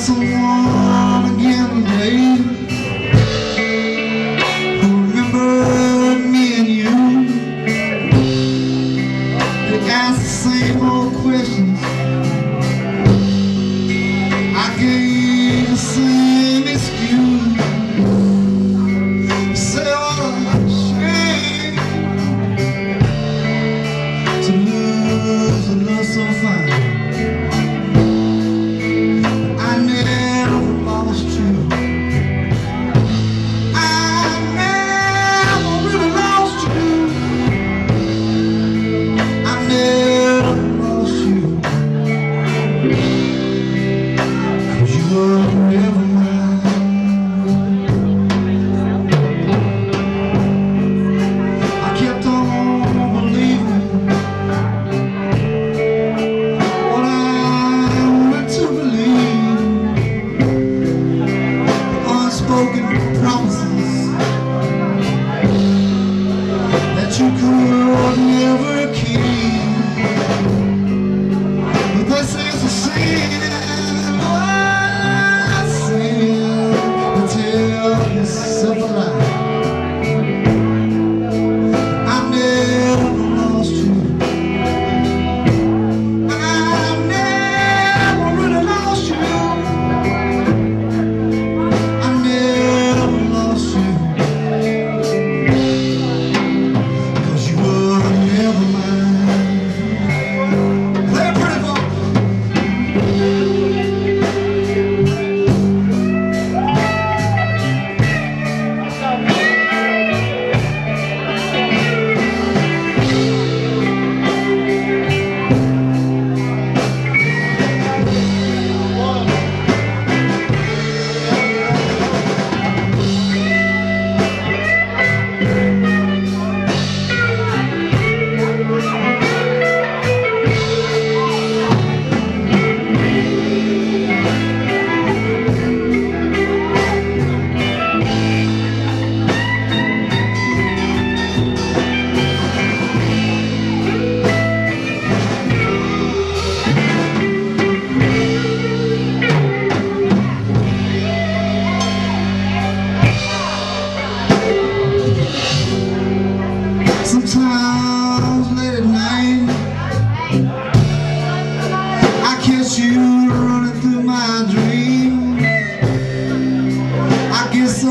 someone again, babe. Who me and you. The same old questions. I gave the same excuse. Say all the shame To lose a love so fine.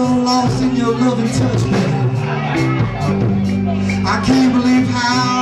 so lost in your loving touch, baby. I can't believe how